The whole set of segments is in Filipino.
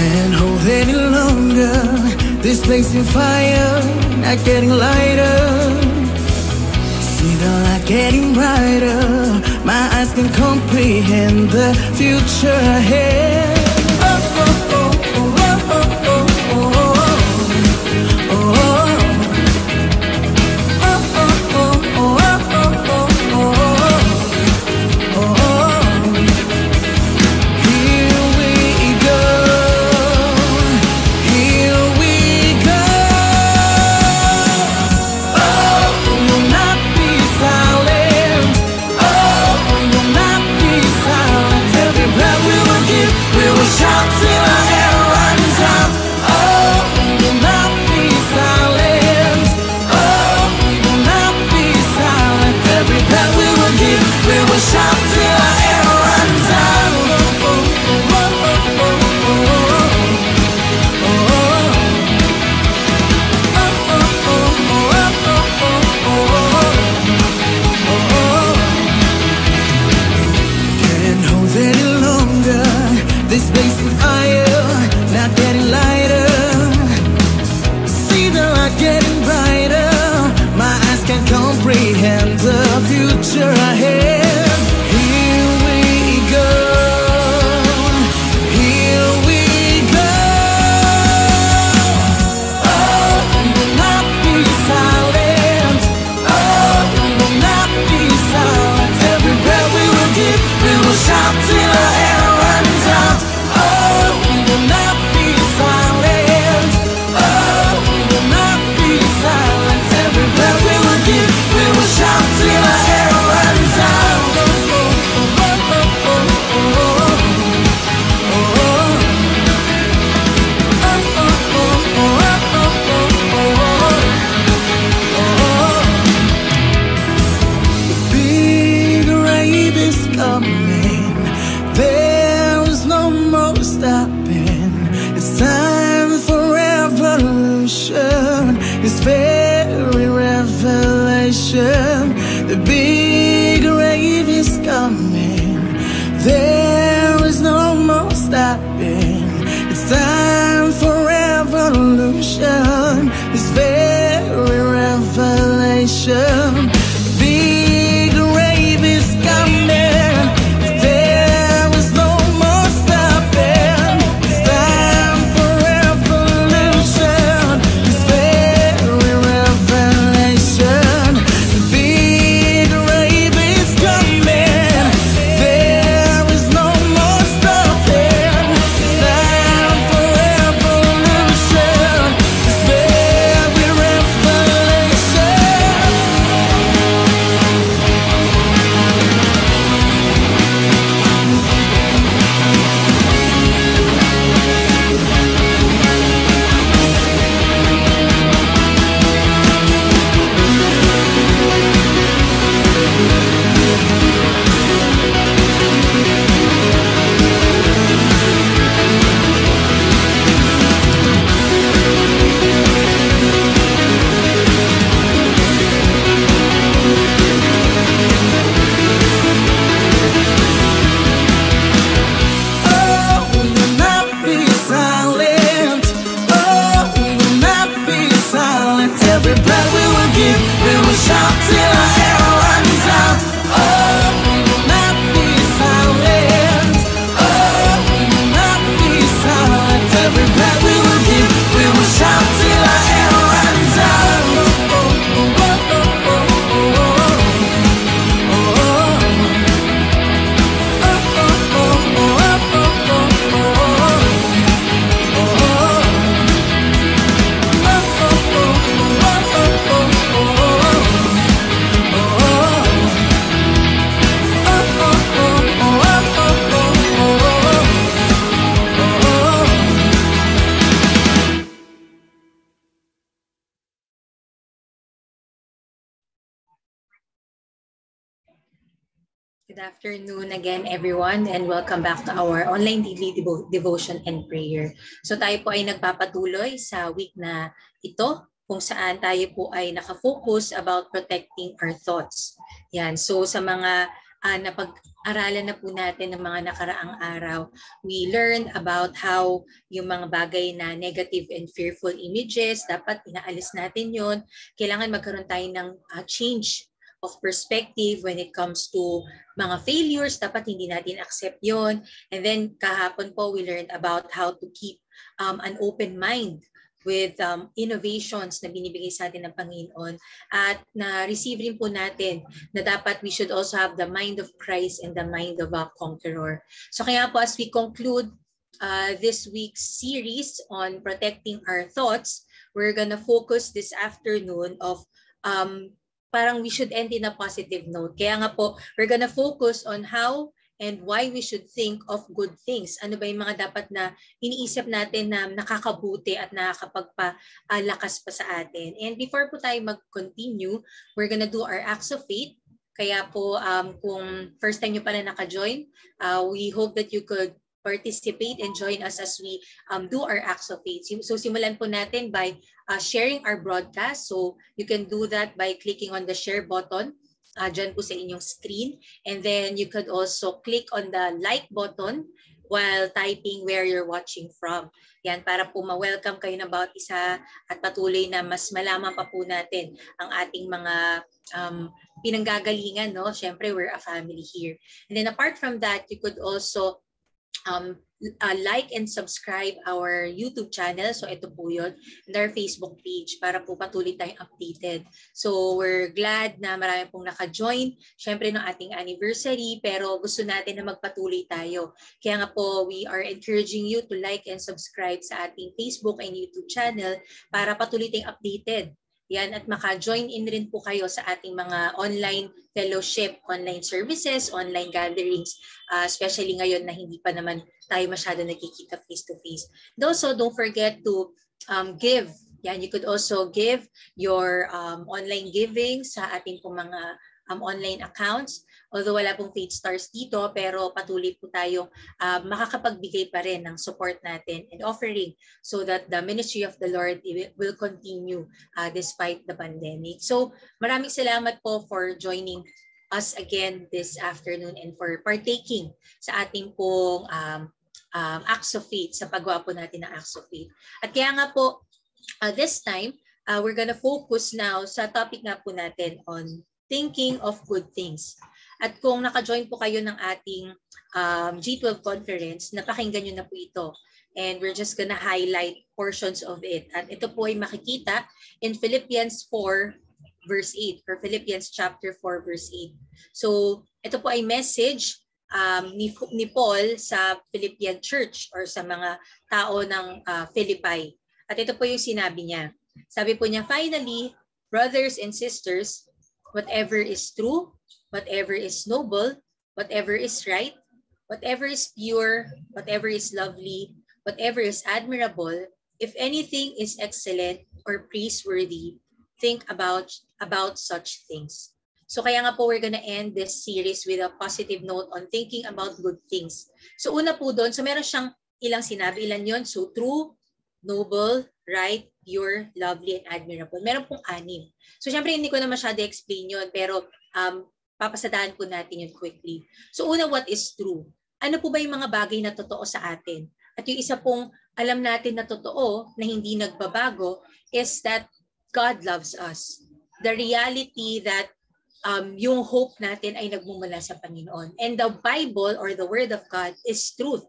Can't hold any longer. This place in fire Not getting lighter. See the light getting brighter. My eyes can comprehend the future ahead. passion Good afternoon again everyone and welcome back to our online daily devo devotion and prayer. So tayo po ay nagpapatuloy sa week na ito kung saan tayo po ay nakafocus about protecting our thoughts. Yan. So sa mga uh, napag-aralan na po natin ng mga nakaraang araw, we learned about how yung mga bagay na negative and fearful images, dapat inaalis natin yon Kailangan magkaroon tayo ng uh, change of perspective when it comes to mga failures, dapat hindi natin accept yon. And then kahapon po, we learned about how to keep um, an open mind with um, innovations na binibigay sa atin ng Panginoon at na-receive rin po natin na dapat we should also have the mind of Christ and the mind of a conqueror. So kaya po as we conclude uh, this week's series on protecting our thoughts, we're gonna focus this afternoon of um, parang we should end in a positive note. Kaya nga po, we're gonna focus on how and why we should think of good things. Ano ba yung mga dapat na iniisip natin na nakakabuti at nakakapagpalakas pa sa atin. And before po tayo mag-continue, we're gonna do our acts of faith. Kaya po um, kung first time nyo pala naka-join, uh, we hope that you could participate and join us as we um, do our acts of faith. So simulan po natin by uh, sharing our broadcast. So you can do that by clicking on the share button uh, dyan po sa inyong screen. And then you could also click on the like button while typing where you're watching from. Yan, para po ma-welcome kayo ng bawat isa at patuloy na mas malaman pa po natin ang ating mga um, pinanggagalingan. No? Siyempre, we're a family here. And then apart from that, you could also um, uh, like and subscribe our YouTube channel. So ito po yun. And our Facebook page para po patuloy tayong updated. So we're glad na marami pong naka-join. Siyempre ng ating anniversary pero gusto natin na magpatuloy tayo. Kaya nga po we are encouraging you to like and subscribe sa ating Facebook and YouTube channel para patuloy tayong updated yan at maka-join in rin po kayo sa ating mga online fellowship, online services, online gatherings, uh, especially ngayon na hindi pa naman tayo masyado nakikita face-to-face. And also, don't forget to um, give. Yan, you could also give your um, online giving sa ating mga um, online accounts. Although wala pong Faith Stars dito, pero patuloy po tayong uh, makakapagbigay pa rin ng support natin and offering so that the ministry of the Lord will continue uh, despite the pandemic. So maraming salamat po for joining us again this afternoon and for partaking sa ating pong um, um, acts of faith, sa paggawa po natin ng acts of faith. At kaya nga po, uh, this time, uh, we're gonna focus now sa topic nga po natin on thinking of good things. At kung naka-join po kayo ng ating um, G12 conference, napakinggan nyo na po ito. And we're just gonna highlight portions of it. At ito po ay makikita in Philippians 4 verse 8 or Philippians chapter 4 verse 8. So ito po ay message um, ni, ni Paul sa Philippian church or sa mga tao ng uh, Philippi. At ito po yung sinabi niya. Sabi po niya, finally, brothers and sisters, whatever is true, whatever is noble, whatever is right, whatever is pure, whatever is lovely, whatever is admirable, if anything is excellent or praiseworthy, think about about such things. So kaya nga po we're gonna end this series with a positive note on thinking about good things. So una po doon, so meron siyang ilang sinabi, ilan yon So true, noble, right, pure, lovely, and admirable. Meron pong anim. So syempre hindi ko na masyado explain yon pero um, papasadahan po natin yun quickly. So una, what is true? Ano po ba yung mga bagay na totoo sa atin? At yung isa pong alam natin na totoo, na hindi nagbabago, is that God loves us. The reality that um, yung hope natin ay nagmumula sa Panginoon. And the Bible or the Word of God is truth.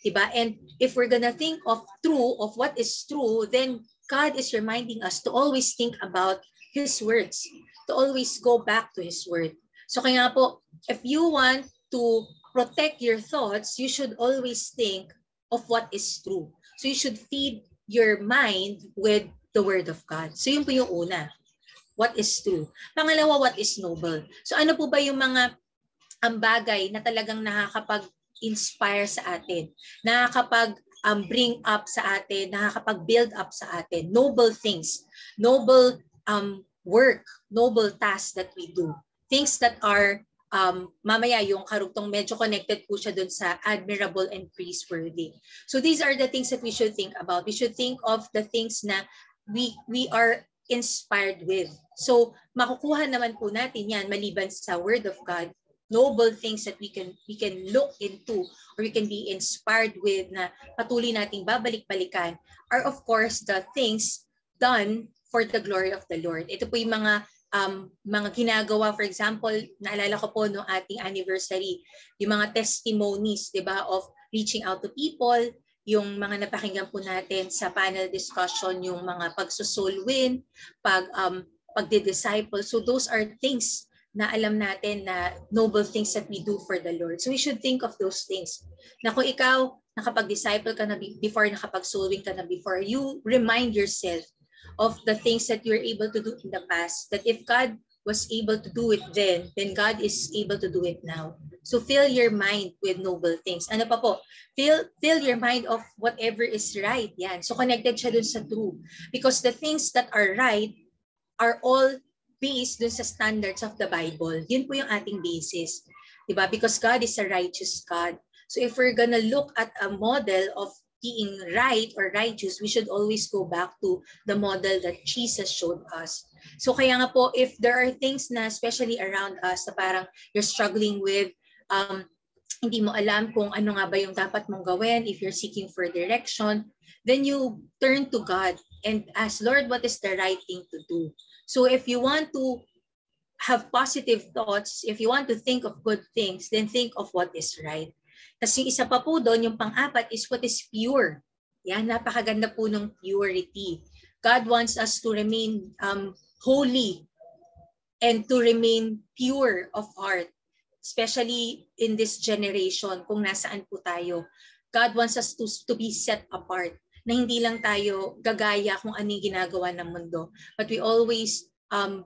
Diba? And if we're gonna think of true, of what is true, then God is reminding us to always think about His words, to always go back to His word. So kaya po, if you want to protect your thoughts, you should always think of what is true. So you should feed your mind with the word of God. So yun po yung una. What is true? Pangalawa, what is noble? So ano po ba yung mga ang bagay na talagang nakakapag-inspire sa atin, nakakapag um, bring up sa atin, nakakapag-build up sa atin, noble things, noble um, work, noble tasks that we do things that are um, mamaya yung karugtong medyo connected po siya dun sa admirable and praiseworthy. So these are the things that we should think about. We should think of the things na we we are inspired with. So makukuha naman po natin yan maliban sa Word of God noble things that we can we can look into or we can be inspired with na patuloy nating babalik-balikan are of course the things done for the glory of the Lord. Ito po yung mga um, mga ginagawa, for example, naalala ko po no ating anniversary, yung mga testimonies, di ba, of reaching out to people, yung mga napakinggan po natin sa panel discussion, yung mga pagsusoul win, pag, um, pagde-disciple. So those are things na alam natin na noble things that we do for the Lord. So we should think of those things. Na kung ikaw, nakapag-disciple ka na before, nakapag-soul win ka na before, you remind yourself of the things that you're able to do in the past. That if God was able to do it then, then God is able to do it now. So fill your mind with noble things. Ano pa po? Fill, fill your mind of whatever is right. Yan. So connected siya dun sa true. Because the things that are right are all based dun sa standards of the Bible. Yun po yung ating basis. Diba? Because God is a righteous God. So if we're gonna look at a model of being right or righteous, we should always go back to the model that Jesus showed us. So kaya nga po, if there are things na especially around us na parang you're struggling with, um, hindi mo alam kung ano nga ba yung dapat mong gawin, if you're seeking for direction, then you turn to God and ask, Lord, what is the right thing to do? So if you want to have positive thoughts, if you want to think of good things, then think of what is right. Tapos yung isa pa po doon, yung pang-apat is what is pure. Yan, napakaganda po ng purity. God wants us to remain um, holy and to remain pure of heart, especially in this generation, kung nasaan po tayo. God wants us to, to be set apart, na hindi lang tayo gagaya kung ano yung ginagawa ng mundo, but we always um,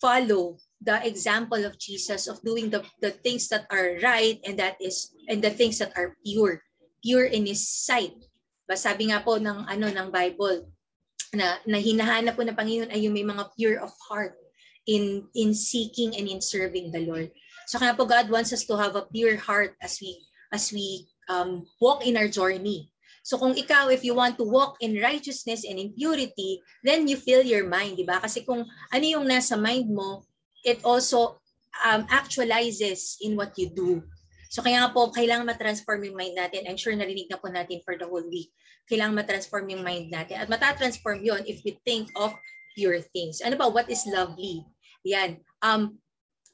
follow the example of Jesus of doing the, the things that are right and that is and the things that are pure pure in his sight. Ba sabi nga po ng ano ng Bible na, na hinahanap po ng Panginoon ay yung may mga pure of heart in in seeking and in serving the Lord. So kaya po God wants us to have a pure heart as we as we um, walk in our journey So kung ikaw, if you want to walk in righteousness and in purity, then you fill your mind, di ba? Kasi kung ano yung nasa mind mo, it also um, actualizes in what you do. So kaya nga po, kailangan matransform yung mind natin. I'm sure narinig na po natin for the whole week. Kailangan matransform yung mind natin. At matatransform yon if we think of pure things. Ano ba? What is lovely? Yan. Um,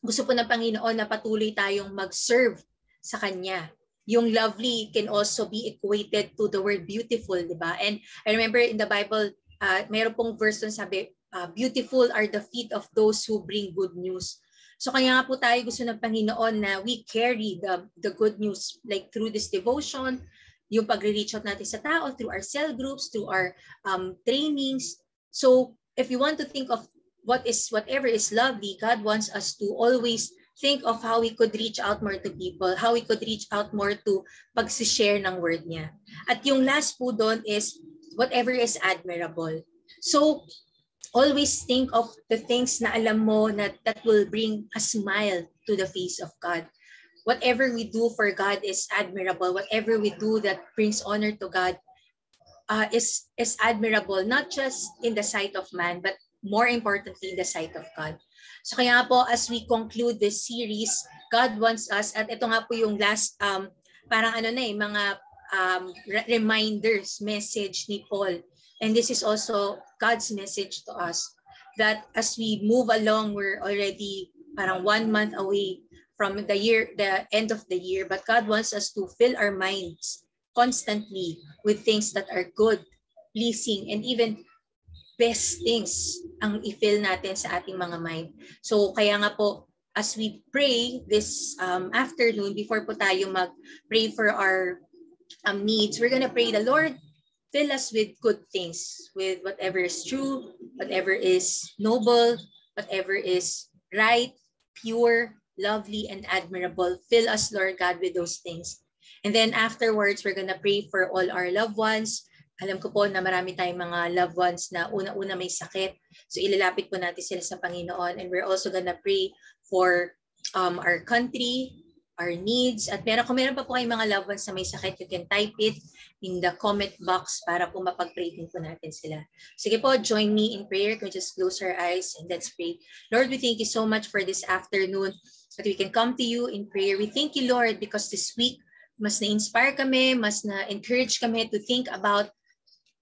gusto po ng Panginoon na patuloy tayong mag-serve sa Kanya. Yung lovely can also be equated to the word beautiful, di ba? And I remember in the Bible, uh, mayroon pong verse doon sabi, uh, beautiful are the feet of those who bring good news. So kaya nga po tayo gusto ng Panginoon na we carry the, the good news like through this devotion, yung pagre-reach out natin sa tao, through our cell groups, through our um, trainings. So if you want to think of what is whatever is lovely, God wants us to always think of how we could reach out more to people, how we could reach out more to pag-share ng word niya. At yung last po doon is whatever is admirable. So always think of the things na alam mo na that will bring a smile to the face of God. Whatever we do for God is admirable. Whatever we do that brings honor to God uh, is, is admirable, not just in the sight of man, but more importantly, in the sight of God. So kaya po, as we conclude this series, God wants us, at ito nga po yung last, um, parang ano na eh, mga um, reminders, message ni Paul And this is also God's message to us that as we move along, we're already parang one month away from the year, the end of the year. But God wants us to fill our minds constantly with things that are good, pleasing, and even best things ang i-fill natin sa ating mga mind. So kaya nga po, as we pray this um, afternoon, before po tayo mag-pray for our um, needs, we're gonna pray the Lord, fill us with good things, with whatever is true, whatever is noble, whatever is right, pure, lovely, and admirable. Fill us, Lord God, with those things. And then afterwards, we're gonna pray for all our loved ones. Alam ko po na marami tayong mga loved ones na una-una may sakit. So ilalapit po natin sila sa Panginoon. And we're also gonna pray for um, our country, our needs. At meron, kung meron pa po kayong mga loved ones na may sakit, you can type it in the comment box para po mapag-pray din po natin sila. Sige po, join me in prayer. Can we just close our eyes and let's pray. Lord, we thank you so much for this afternoon that we can come to you in prayer. We thank you, Lord, because this week, mas na-inspire kami, mas na-encourage kami to think about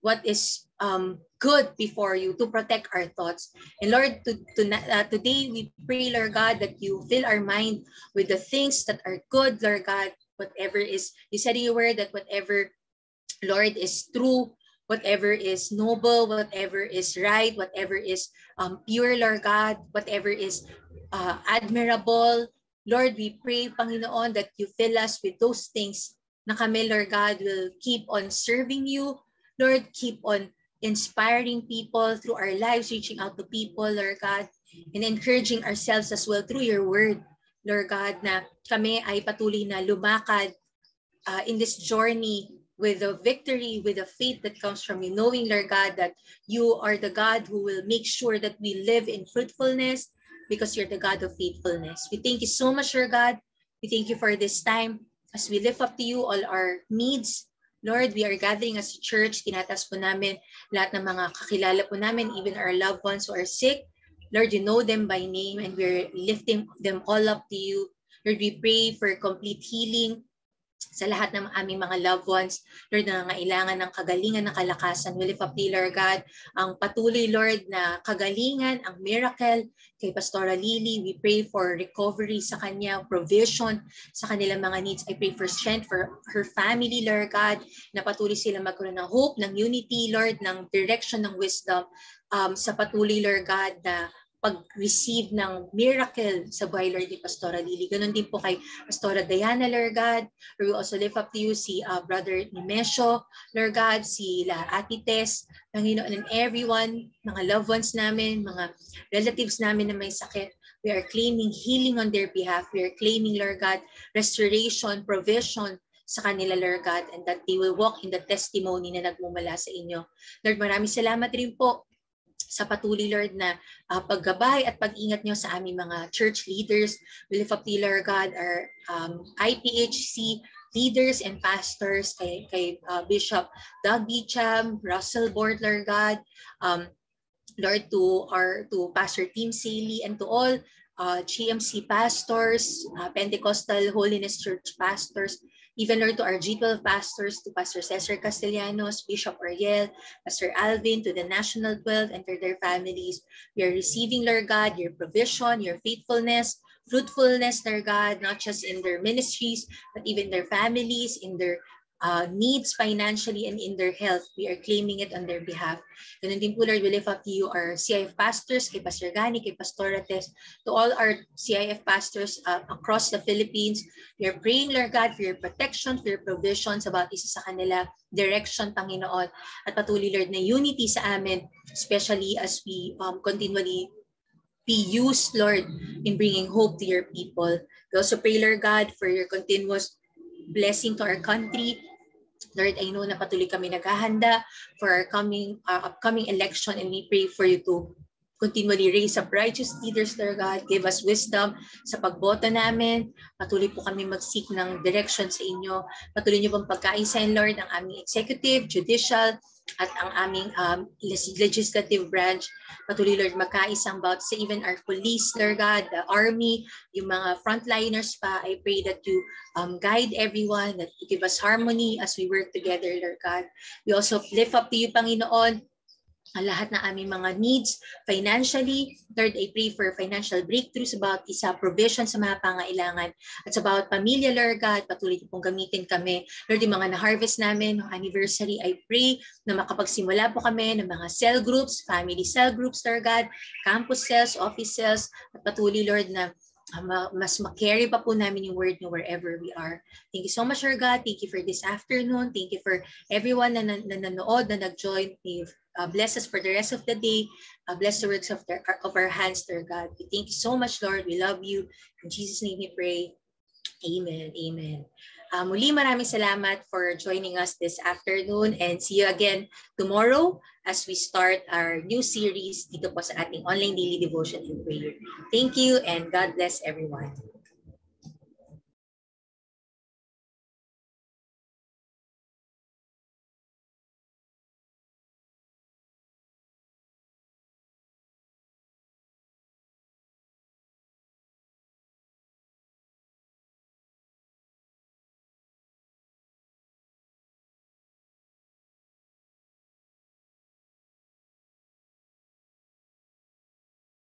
what is um, good before you to protect our thoughts. And Lord, to, to, uh, today we pray, Lord God, that you fill our mind with the things that are good, Lord God, whatever is, you said in your word that whatever, Lord, is true, whatever is noble, whatever is right, whatever is um, pure, Lord God, whatever is uh, admirable. Lord, we pray, Panginoon, that you fill us with those things na kami, Lord God, will keep on serving you. Lord, keep on inspiring people through our lives, reaching out to people, Lord God, and encouraging ourselves as well through your word, Lord God, na kami ay patuloy na lumakad uh, in this journey with the victory, with the faith that comes from you, knowing, Lord God, that you are the God who will make sure that we live in fruitfulness because you're the God of faithfulness. We thank you so much, Lord God. We thank you for this time as we lift up to you all our needs, Lord, we are gathering as a church. Tinatas po namin lahat ng mga kakilala po namin, even our loved ones who are sick. Lord, you know them by name and we're lifting them all up to you. Lord, we pray for complete healing sa lahat ng aming mga loved ones, Lord, na nangailangan ng kagalingan, ng kalakasan. Lift up thee, Lord God, ang patuloy, Lord, na kagalingan, ang miracle kay Pastora Lily. We pray for recovery sa kanya, provision sa kanilang mga needs. I pray for strength for her family, Lord God, na patuloy sila magkaroon ng hope, ng unity, Lord, ng direction, ng wisdom um, sa patuloy, Lord God, na pag-receive ng miracle sa buhay, Lord, ni Pastora Lily. Ganon din po kay Pastora Diana, Lord God. We also lift up to you si uh, Brother Nimesio, Lord God, si La Ate Tess, Panginoon, and everyone, mga loved ones namin, mga relatives namin na may sakit. We are claiming healing on their behalf. We are claiming, Lord God, restoration, provision, sa kanila, Lord God, and that they will walk in the testimony na nagmumula sa inyo. Lord, maraming salamat rin po sa patuloy, Lord, na uh, paggabay at pag-ingat nyo sa aming mga church leaders. We lift up Lord God, our um, IPHC leaders and pastors, kay, kay uh, Bishop Doug Beecham, Russell Bordler, God, um, Lord, to our to Pastor Tim Saley, and to all uh, GMC pastors, uh, Pentecostal Holiness Church pastors, even Lord to our G12 pastors, to Pastor Cesar Castellanos, Bishop Ariel, Pastor Alvin, to the National 12 and to their families. We are receiving, Lord God, your provision, your faithfulness, fruitfulness, Lord God, not just in their ministries, but even their families, in their uh, needs financially and in their health. We are claiming it on their behalf. Ganun din po, Lord, we lift up to you our CIF pastors, kay Pastor Gani, kay Pastor Rates, to all our CIF pastors uh, across the Philippines. We are praying, Lord God, for your protection, for your provisions about isa sa kanila, direction, Panginoon, at patuloy, Lord, na unity sa amin, especially as we um, continually be used, Lord, in bringing hope to your people. We also pray, Lord God, for your continuous blessing to our country, Lord, I know na patuloy kami naghahanda for our coming, uh, upcoming election and we pray for you to continually raise up righteous leaders, Lord God. Give us wisdom sa pagboto namin. Patuloy po kami mag-seek ng direction sa inyo. Patuloy niyo pong pagkaisahin, Lord, ang aming executive, judicial, at ang aming um, legislative branch. Patuloy, Lord, magkaisang about sa even our police, Lord God, the army, yung mga frontliners pa. I pray that you um, guide everyone, that you give us harmony as we work together, Lord God. We also lift up to you, Panginoon, ang lahat ng aming mga needs financially. Third, I pray for financial breakthroughs about isa provision sa mga pangailangan. At sa bawat pamilya, Lord God, patuloy pong gamitin kami. Lord, yung mga na-harvest namin, no anniversary, I pray na makapagsimula po kami ng mga cell groups, family cell groups, Lord God, campus cells, office cells, at patuloy, Lord, na uh, mas makarry pa po namin yung word nyo wherever we are. Thank you so much, Lord God. Thank you for this afternoon. Thank you for everyone na, na, na nanood, na nag-join. May uh, bless us for the rest of the day. Uh, bless the works of, their, of our hands, dear God. We thank you so much, Lord. We love you. In Jesus' name we pray. Amen. Amen. Uh, muli maraming salamat for joining us this afternoon and see you again tomorrow as we start our new series dito po sa ating online daily devotion and prayer. Thank you and God bless everyone.